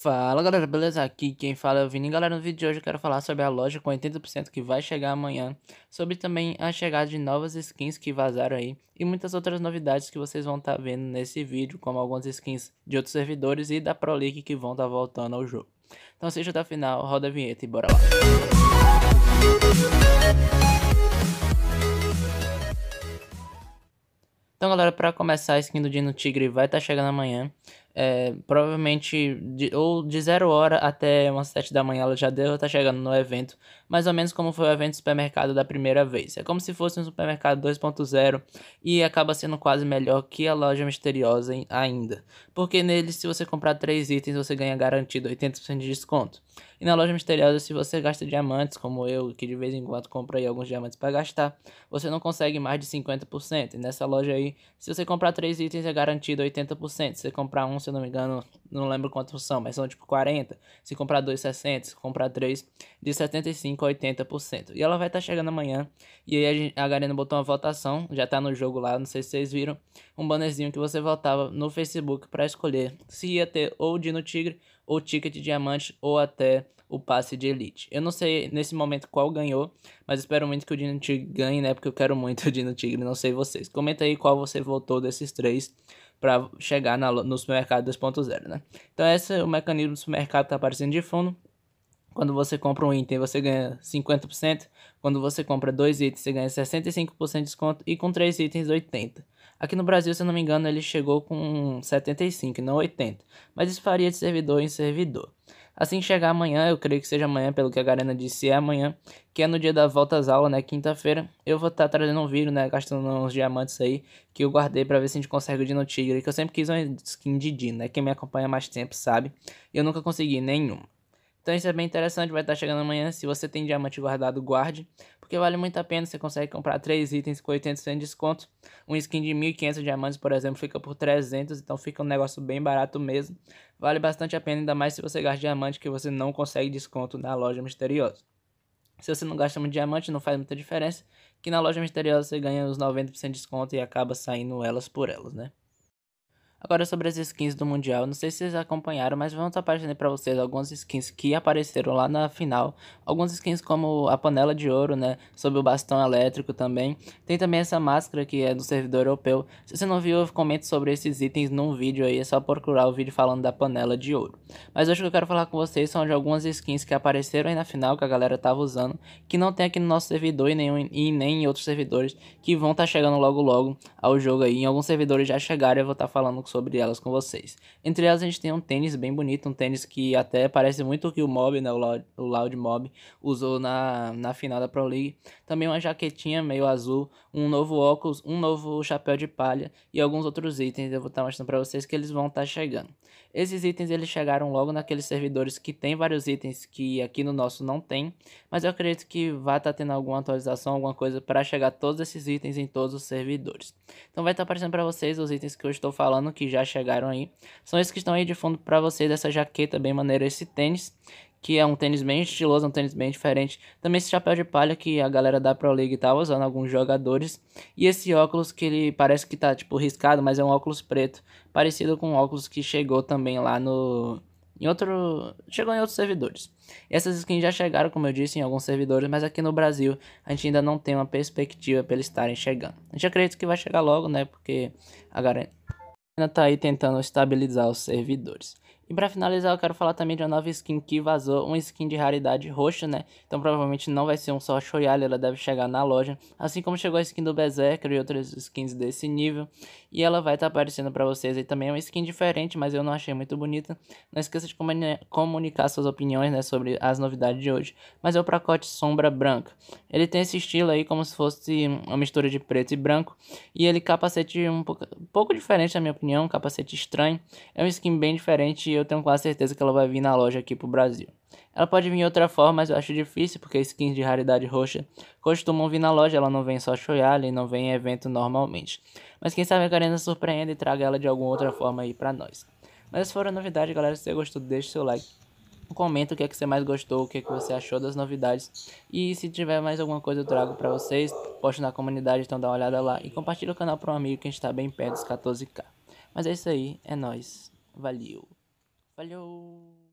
Fala galera, beleza? Aqui quem fala é o Vini. Galera, no vídeo de hoje eu quero falar sobre a loja com 80% que vai chegar amanhã, sobre também a chegada de novas skins que vazaram aí e muitas outras novidades que vocês vão estar tá vendo nesse vídeo, como algumas skins de outros servidores e da Pro League que vão estar tá voltando ao jogo. Então assista até o final, roda a vinheta e bora lá. Então galera, para começar a skin do Dino Tigre vai estar tá chegando amanhã é, provavelmente de, ou de 0 hora até umas 7 da manhã ela já deve estar tá chegando no evento, mais ou menos como foi o evento supermercado da primeira vez. É como se fosse um supermercado 2.0 e acaba sendo quase melhor que a loja misteriosa ainda, porque nele se você comprar 3 itens você ganha garantido 80% de desconto. E na loja misteriosa, se você gasta diamantes, como eu, que de vez em quando compro aí alguns diamantes para gastar, você não consegue mais de 50%. E nessa loja aí, se você comprar 3 itens é garantido 80%. Se você comprar um, se eu não me engano, não lembro quantos são, mas são tipo 40. Se comprar 2, 60. Se comprar 3, de 75 a 80%. E ela vai estar tá chegando amanhã. E aí a, a Garena botou uma votação, já tá no jogo lá, não sei se vocês viram, um bannerzinho que você votava no Facebook para escolher se ia ter ou Dino Tigre ou ticket diamante ou até o passe de elite. Eu não sei nesse momento qual ganhou, mas espero muito que o Dino Tigre ganhe, né? Porque eu quero muito o Dino Tigre, não sei vocês. Comenta aí qual você votou desses três para chegar na, no supermercado 2.0, né? Então esse é o mecanismo do supermercado que tá aparecendo de fundo. Quando você compra um item, você ganha 50%. Quando você compra dois itens, você ganha 65% de desconto. E com três itens, 80%. Aqui no Brasil, se eu não me engano, ele chegou com 75, não 80. Mas isso faria de servidor em servidor. Assim chegar amanhã, eu creio que seja amanhã, pelo que a Garena disse, é amanhã, que é no dia da volta às aulas, né, quinta-feira, eu vou estar tá trazendo um vídeo, né, gastando uns diamantes aí, que eu guardei para ver se a gente consegue o Dino Tigre, que eu sempre quis uma skin de Dino, né, quem me acompanha mais tempo sabe, eu nunca consegui nenhuma. Então isso é bem interessante, vai estar chegando amanhã. Se você tem diamante guardado, guarde. Porque vale muito a pena, você consegue comprar 3 itens com 80% de desconto. Um skin de 1.500 diamantes, por exemplo, fica por 300, então fica um negócio bem barato mesmo. Vale bastante a pena, ainda mais se você gasta diamante que você não consegue desconto na loja misteriosa. Se você não gasta muito diamante, não faz muita diferença, que na loja misteriosa você ganha os 90% de desconto e acaba saindo elas por elas, né? Agora sobre as skins do Mundial, não sei se vocês acompanharam, mas vamos aparecendo para vocês algumas skins que apareceram lá na final. Algumas skins como a panela de ouro, né, sobre o bastão elétrico também. Tem também essa máscara que é do servidor europeu. Se você não viu, comente sobre esses itens num vídeo aí, é só procurar o vídeo falando da panela de ouro. Mas hoje o que eu quero falar com vocês são de algumas skins que apareceram aí na final, que a galera tava usando, que não tem aqui no nosso servidor e, nenhum, e nem em outros servidores, que vão estar tá chegando logo logo ao jogo aí. Em alguns servidores já chegaram eu vou estar tá falando sobre elas com vocês. Entre elas a gente tem um tênis bem bonito, um tênis que até parece muito que o Mob, né, o Loud, o Loud Mob, usou na, na final da Pro League. Também uma jaquetinha meio azul, um novo óculos, um novo chapéu de palha e alguns outros itens. Eu vou estar mostrando para vocês que eles vão estar chegando. Esses itens eles chegaram logo naqueles servidores que tem vários itens que aqui no nosso não tem, mas eu acredito que vai estar tendo alguma atualização, alguma coisa para chegar todos esses itens em todos os servidores. Então vai estar aparecendo para vocês os itens que eu estou falando que já chegaram aí. São esses que estão aí de fundo para vocês, essa jaqueta bem maneira, esse tênis, que é um tênis bem estiloso, um tênis bem diferente. Também esse chapéu de palha que a galera da Pro League tá usando, alguns jogadores. E esse óculos que ele parece que tá tipo riscado, mas é um óculos preto, parecido com o óculos que chegou também lá no em outro, chegou em outros servidores. E essas skins já chegaram, como eu disse, em alguns servidores, mas aqui no Brasil a gente ainda não tem uma perspectiva para eles estarem chegando. A gente acredita que vai chegar logo, né, porque a galera ainda tá aí tentando estabilizar os servidores. E para finalizar, eu quero falar também de uma nova skin que vazou, uma skin de raridade roxa, né? Então provavelmente não vai ser um só Shoyali, ela deve chegar na loja. Assim como chegou a skin do Berserker e outras skins desse nível. E ela vai estar tá aparecendo para vocês aí também. É uma skin diferente, mas eu não achei muito bonita. Não esqueça de comunicar suas opiniões, né? Sobre as novidades de hoje. Mas é o pacote sombra branca. Ele tem esse estilo aí como se fosse uma mistura de preto e branco. E ele capacete um pouco, um pouco diferente na minha opinião, um capacete estranho. É uma skin bem diferente eu tenho quase certeza que ela vai vir na loja aqui pro Brasil. Ela pode vir em outra forma, mas eu acho difícil, porque skins de raridade roxa costumam vir na loja, ela não vem só Shoyali e não vem em evento normalmente. Mas quem sabe a Garena surpreenda e traga ela de alguma outra forma aí pra nós. Mas for a novidade, galera, se você gostou, deixe seu like. Comenta o que é que você mais gostou, o que é que você achou das novidades. E se tiver mais alguma coisa eu trago pra vocês, poste na comunidade, então dá uma olhada lá. E compartilha o canal para um amigo que a gente tá bem perto dos 14k. Mas é isso aí, é nóis. Valeu. Valeu!